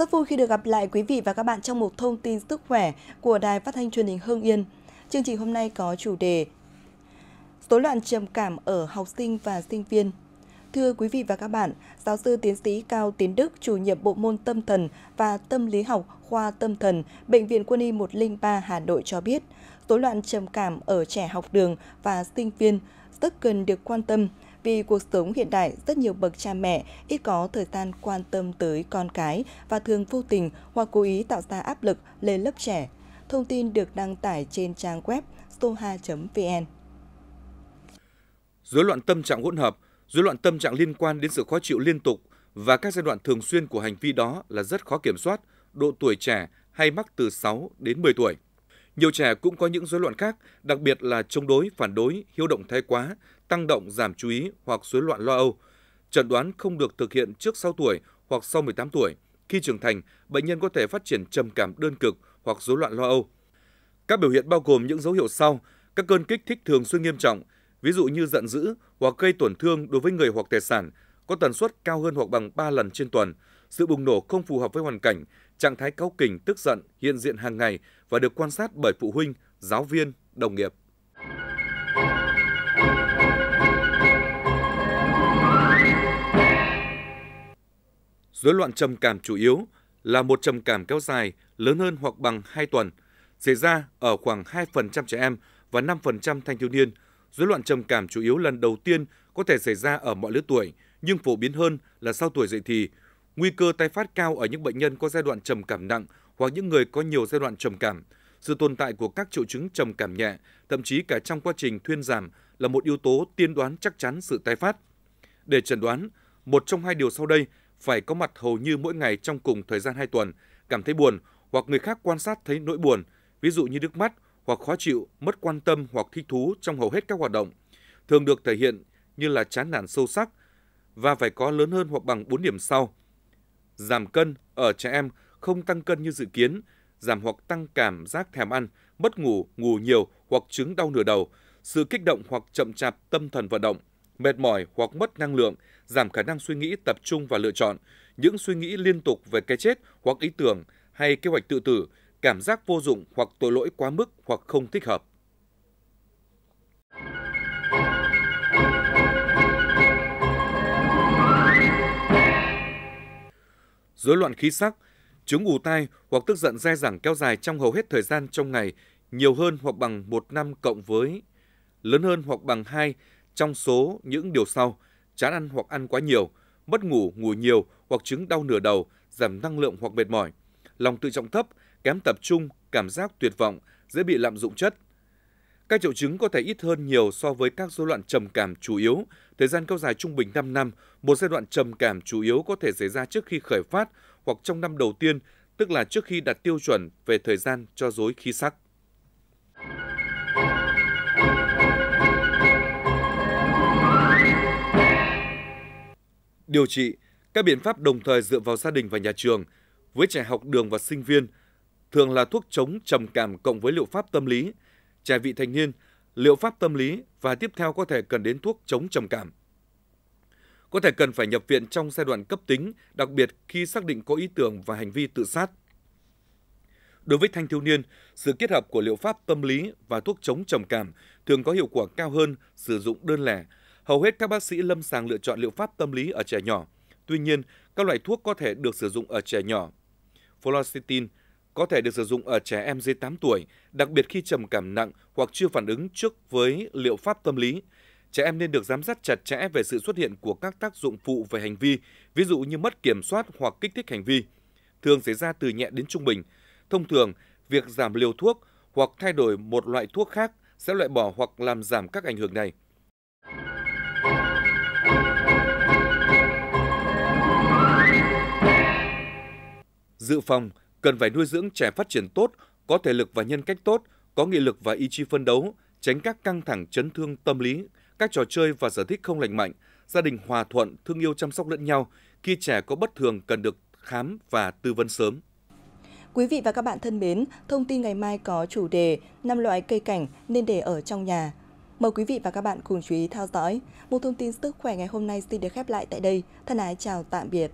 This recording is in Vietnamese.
Rất vui khi được gặp lại quý vị và các bạn trong một thông tin sức khỏe của Đài Phát thanh Truyền hình Hưng Yên. Chương trình hôm nay có chủ đề Rối loạn trầm cảm ở học sinh và sinh viên. Thưa quý vị và các bạn, giáo sư tiến sĩ Cao Tiến Đức, chủ nhiệm bộ môn tâm thần và tâm lý học khoa tâm thần, Bệnh viện Quân y 103 Hà Nội cho biết, rối loạn trầm cảm ở trẻ học đường và sinh viên rất cần được quan tâm vì cuộc sống hiện đại rất nhiều bậc cha mẹ ít có thời gian quan tâm tới con cái và thường vô tình hoặc cố ý tạo ra áp lực lên lớp trẻ. Thông tin được đăng tải trên trang web soha.vn. Rối loạn tâm trạng hỗn hợp, rối loạn tâm trạng liên quan đến sự khó chịu liên tục và các giai đoạn thường xuyên của hành vi đó là rất khó kiểm soát, độ tuổi trẻ hay mắc từ 6 đến 10 tuổi. Nhiều trẻ cũng có những rối loạn khác, đặc biệt là chống đối, phản đối, hiếu động thái quá, tăng động, giảm chú ý hoặc rối loạn lo âu. Chẩn đoán không được thực hiện trước 6 tuổi hoặc sau 18 tuổi. Khi trưởng thành, bệnh nhân có thể phát triển trầm cảm đơn cực hoặc rối loạn lo âu. Các biểu hiện bao gồm những dấu hiệu sau: các cơn kích thích thường xuyên nghiêm trọng, ví dụ như giận dữ hoặc gây tổn thương đối với người hoặc tài sản, có tần suất cao hơn hoặc bằng 3 lần trên tuần, sự bùng nổ không phù hợp với hoàn cảnh, trạng thái cáu kỉnh, tức giận hiện diện hàng ngày và được quan sát bởi phụ huynh, giáo viên, đồng nghiệp. Rối loạn trầm cảm chủ yếu là một trầm cảm kéo dài lớn hơn hoặc bằng 2 tuần, xảy ra ở khoảng 2% trẻ em và 5% thanh thiếu niên. Rối loạn trầm cảm chủ yếu lần đầu tiên có thể xảy ra ở mọi lứa tuổi, nhưng phổ biến hơn là sau tuổi dậy thì. Nguy cơ tái phát cao ở những bệnh nhân có giai đoạn trầm cảm nặng hoặc những người có nhiều giai đoạn trầm cảm. Sự tồn tại của các triệu chứng trầm cảm nhẹ, thậm chí cả trong quá trình thuyên giảm là một yếu tố tiên đoán chắc chắn sự tái phát. Để chẩn đoán, một trong hai điều sau đây phải có mặt hầu như mỗi ngày trong cùng thời gian 2 tuần, cảm thấy buồn hoặc người khác quan sát thấy nỗi buồn, ví dụ như nước mắt hoặc khó chịu, mất quan tâm hoặc thích thú trong hầu hết các hoạt động, thường được thể hiện như là chán nản sâu sắc và phải có lớn hơn hoặc bằng 4 điểm sau. Giảm cân ở trẻ em không tăng cân như dự kiến, giảm hoặc tăng cảm giác thèm ăn, mất ngủ, ngủ nhiều hoặc chứng đau nửa đầu, sự kích động hoặc chậm chạp tâm thần vận động, mệt mỏi hoặc mất năng lượng, giảm khả năng suy nghĩ tập trung và lựa chọn, những suy nghĩ liên tục về cái chết hoặc ý tưởng hay kế hoạch tự tử, cảm giác vô dụng hoặc tội lỗi quá mức hoặc không thích hợp. Rối loạn khí sắc, chứng ù tai hoặc tức giận dai dẳng kéo dài trong hầu hết thời gian trong ngày, nhiều hơn hoặc bằng một năm cộng với lớn hơn hoặc bằng 2 trong số những điều sau – chán ăn hoặc ăn quá nhiều, mất ngủ, ngủ nhiều hoặc chứng đau nửa đầu, giảm năng lượng hoặc mệt mỏi, lòng tự trọng thấp, kém tập trung, cảm giác tuyệt vọng, dễ bị lạm dụng chất. Các triệu chứng có thể ít hơn nhiều so với các rối loạn trầm cảm chủ yếu, thời gian kéo dài trung bình 5 năm, một giai đoạn trầm cảm chủ yếu có thể xảy ra trước khi khởi phát hoặc trong năm đầu tiên, tức là trước khi đạt tiêu chuẩn về thời gian cho dối khí sắc. Điều trị, các biện pháp đồng thời dựa vào gia đình và nhà trường. Với trẻ học đường và sinh viên, thường là thuốc chống trầm cảm cộng với liệu pháp tâm lý. Trẻ vị thành niên, liệu pháp tâm lý và tiếp theo có thể cần đến thuốc chống trầm cảm. Có thể cần phải nhập viện trong giai đoạn cấp tính, đặc biệt khi xác định có ý tưởng và hành vi tự sát. Đối với thanh thiếu niên, sự kết hợp của liệu pháp tâm lý và thuốc chống trầm cảm thường có hiệu quả cao hơn sử dụng đơn lẻ Hầu hết các bác sĩ lâm sàng lựa chọn liệu pháp tâm lý ở trẻ nhỏ. Tuy nhiên, các loại thuốc có thể được sử dụng ở trẻ nhỏ. Fluoxetine có thể được sử dụng ở trẻ em dưới 8 tuổi, đặc biệt khi trầm cảm nặng hoặc chưa phản ứng trước với liệu pháp tâm lý. Trẻ em nên được giám sát chặt chẽ về sự xuất hiện của các tác dụng phụ về hành vi, ví dụ như mất kiểm soát hoặc kích thích hành vi. Thường xảy ra từ nhẹ đến trung bình. Thông thường, việc giảm liều thuốc hoặc thay đổi một loại thuốc khác sẽ loại bỏ hoặc làm giảm các ảnh hưởng này. Dự phòng cần phải nuôi dưỡng trẻ phát triển tốt, có thể lực và nhân cách tốt, có nghị lực và ý chí phân đấu, tránh các căng thẳng chấn thương tâm lý, các trò chơi và sở thích không lành mạnh, gia đình hòa thuận, thương yêu chăm sóc lẫn nhau, khi trẻ có bất thường cần được khám và tư vấn sớm. Quý vị và các bạn thân mến, thông tin ngày mai có chủ đề 5 loại cây cảnh nên để ở trong nhà. Mời quý vị và các bạn cùng chú ý theo dõi. Một thông tin sức khỏe ngày hôm nay xin được khép lại tại đây. Thân ái chào tạm biệt.